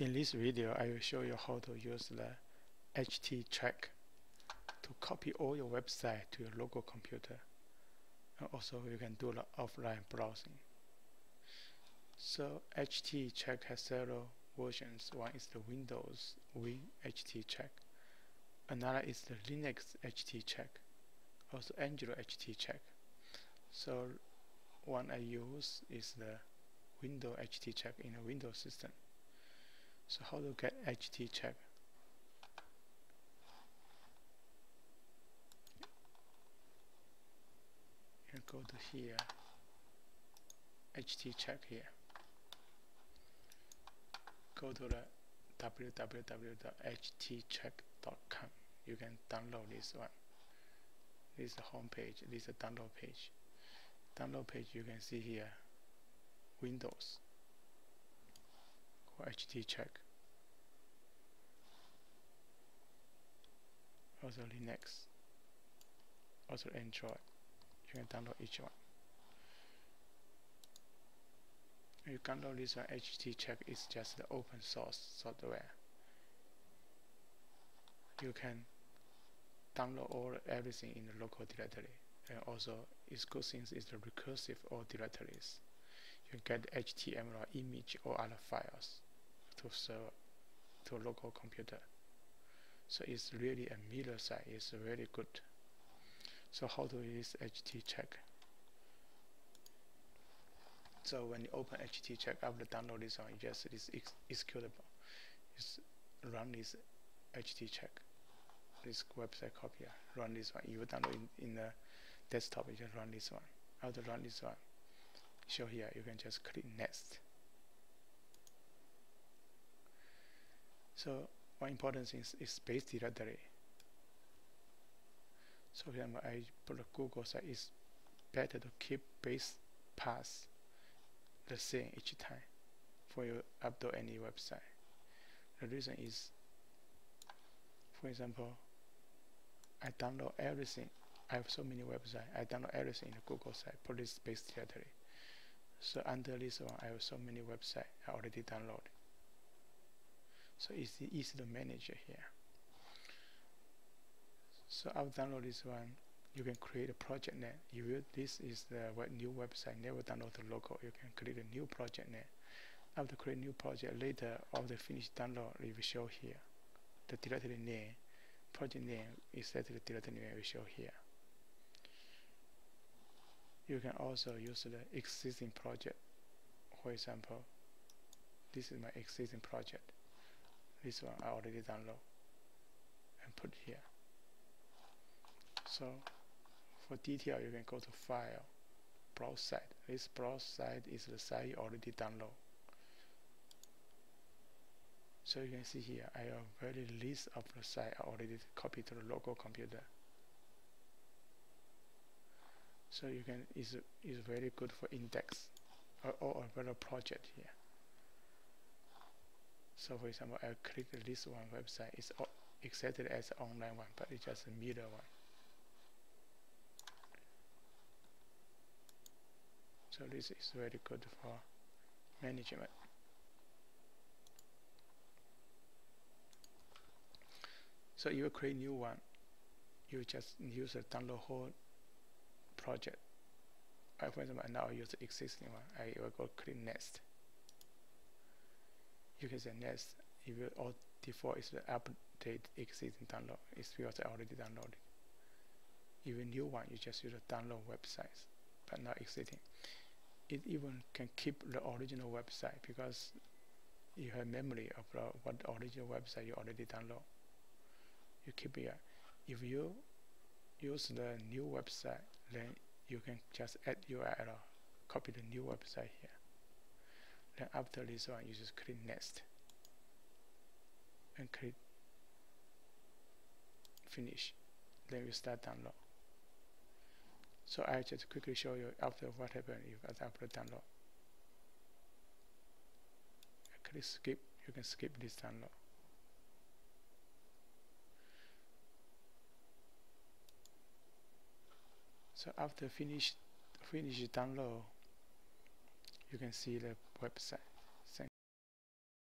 In this video, I will show you how to use the HTTrack to copy all your website to your local computer. And also, you can do the offline browsing. So, HTTrack has several versions. One is the Windows Win HTTrack. Another is the Linux HTTrack. Also, Android HTTrack. So, one I use is the Windows HTTrack in a Windows system. So how do to get HTTrack? You go to here, HTTrack here. Go to the www.httrack.com. You can download this one. This is the home page. This is the download page. Download page you can see here. Windows for HTTrack. Also Linux. Also Android. You can download each one. You can download this one HTTrack is just the open source software. You can download all everything in the local directory and also its good things is the recursive all directories. You get HTML image or other files to serve to local computer. So it's really a mirror site. It's really good. So how to use HTTrack? So when you open HTTrack after download this one, just it is ex executable. Just run this HTTrack. This website copy. Run this one. You download in, in the desktop. You just run this one. After run this one, show here. You can just click next. So one important thing is, is base directory. So for example, I put a Google site, it's better to keep base path the same each time for you upload any website. The reason is, for example, I download everything. I have so many websites. I download everything in the Google site, put this base directory. So under this one, I have so many websites I already downloaded so it's easy to manage here. So I'll download this one. You can create a project name if you, this is the web, new website. Never download the local. You can create a new project name after create new project. Later after finish download it will show here. The directory name project name is set to the directory name will show here. You can also use the existing project. For example this is my existing project this one I already download and put here. So for detail you can go to file browse site. This browse site is the site you already download. So you can see here I have very list of the site I already copied to the local computer. So you can is is very good for index or, or a better project here so for example, I click this one website. It's exactly as online one, but it's just a middle one. So this is very good for management. So you create new one. You just use a download whole project. I, for example, now use the existing one. I will go click next you can say next if all default is the update existing download it's because I already downloaded. A new one you just use the download websites but not existing. It even can keep the original website because you have memory of the, what original website you already download. You keep it if you use the new website then you can just add URL copy the new website here then after this one you just click next and click finish. Then you start download. So I just quickly show you after what happened if I upload download. I click skip. You can skip this download. So after finish finish download you can see the website